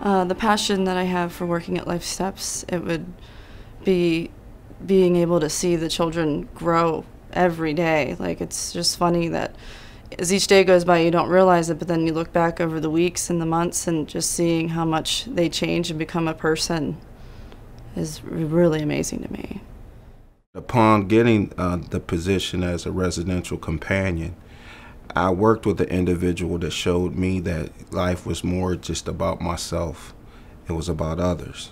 Uh, the passion that I have for working at Lifesteps, it would be being able to see the children grow every day. Like it's just funny that as each day goes by, you don't realize it, but then you look back over the weeks and the months and just seeing how much they change and become a person is really amazing to me. Upon getting uh, the position as a residential companion, I worked with an individual that showed me that life was more just about myself. It was about others.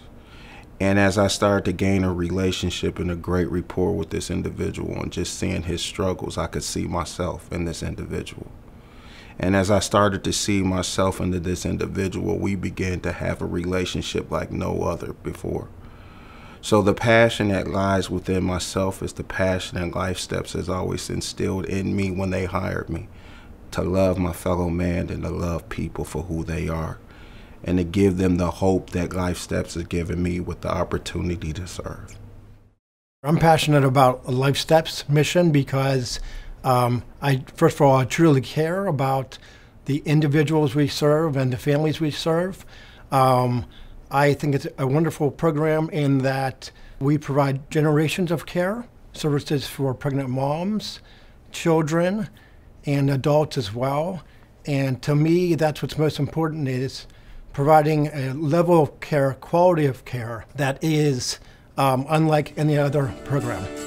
And as I started to gain a relationship and a great rapport with this individual and just seeing his struggles, I could see myself in this individual. And as I started to see myself into this individual, we began to have a relationship like no other before. So the passion that lies within myself is the passion that Lifesteps has always instilled in me when they hired me to love my fellow man and to love people for who they are and to give them the hope that Lifesteps has given me with the opportunity to serve. I'm passionate about Lifesteps mission because um, I, first of all, I truly care about the individuals we serve and the families we serve. Um, I think it's a wonderful program in that we provide generations of care, services for pregnant moms, children, and adults as well. And to me, that's what's most important is providing a level of care, quality of care that is um, unlike any other program.